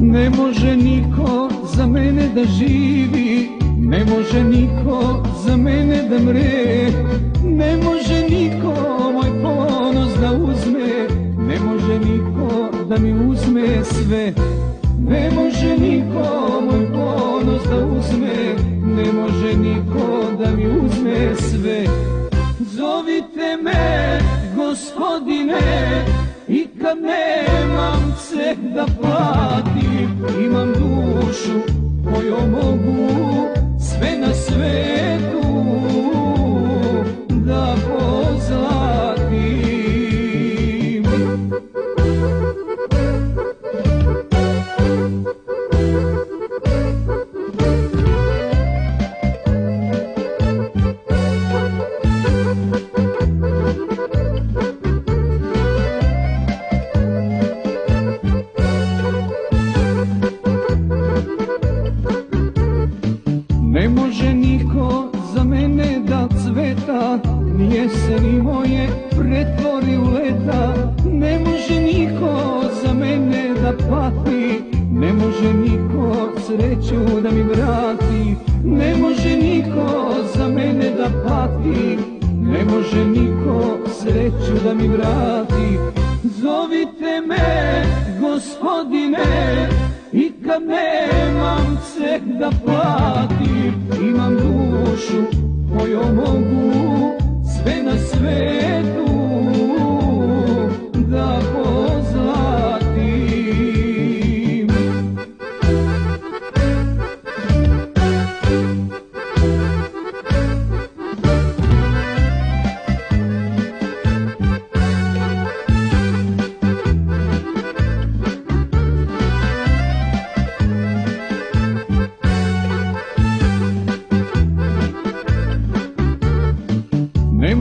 Ne može niko za mene da živi Ne može niko za mene da mre da mi uzme sve. Ne može niko moj ponos da uzme. Ne može niko da mi uzme sve. Zovite me gospodine i kad nemam ceh da jeseni moje pretvori u leta. Ne može niko za mene da pati Ne može niko sreću da mi vrati. Ne može niko za mene da pati Ne može niko sreću da mi vrati. Zovite me gospodine i kad nemam ceh da platim Imam dušu kojom mogu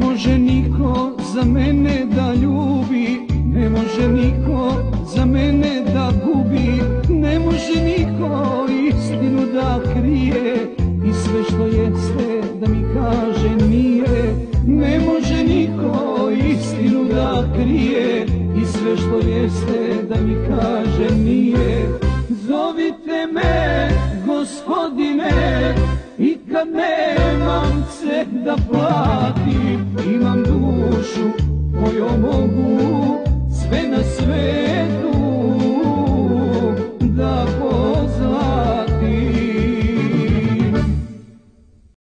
Može niko za mene da ljubi Ne može niko za mene da gubi Ne može niko istinu da krije I sve što jeste da mi kaže nije. Ne može niko istinu da krije I sve što jeste da mi kaže nije. Zovite me gospodine i kad nemam ceh da platim